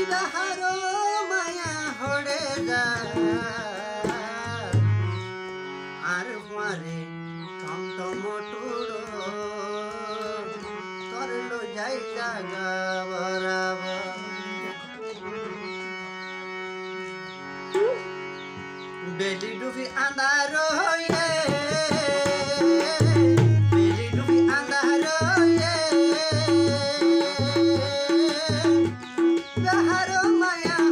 ইদাহারো মায়া হড়ে যায়। আর মারে টমটম টুড়ো তরলো যাই জাগা বরাবর। বেলি yeah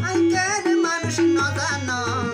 I can't manage another now.